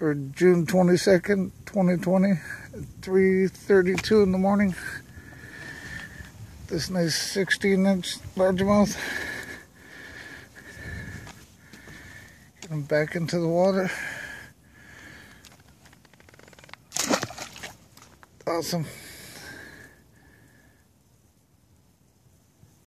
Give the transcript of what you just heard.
or June 22nd, 2020, 3.32 in the morning. This nice 16 inch largemouth. Get him back into the water. Awesome.